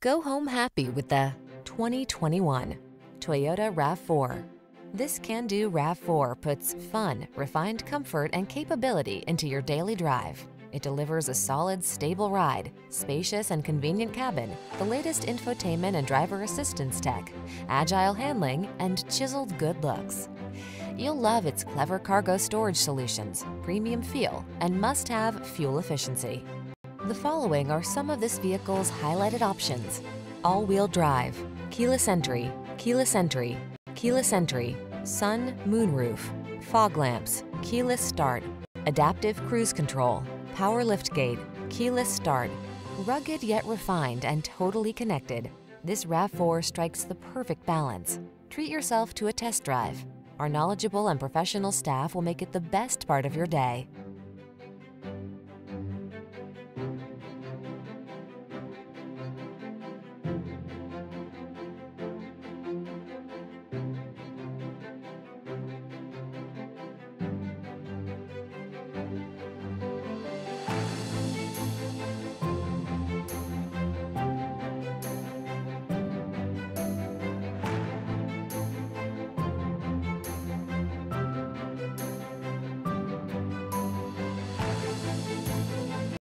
Go home happy with the 2021 Toyota RAV4. This can-do RAV4 puts fun, refined comfort, and capability into your daily drive. It delivers a solid, stable ride, spacious and convenient cabin, the latest infotainment and driver assistance tech, agile handling, and chiseled good looks. You'll love its clever cargo storage solutions, premium feel, and must-have fuel efficiency. The following are some of this vehicle's highlighted options. All-wheel drive, keyless entry, keyless entry, keyless entry, sun, moonroof, fog lamps, keyless start, adaptive cruise control, power liftgate, keyless start. Rugged yet refined and totally connected, this RAV4 strikes the perfect balance. Treat yourself to a test drive. Our knowledgeable and professional staff will make it the best part of your day.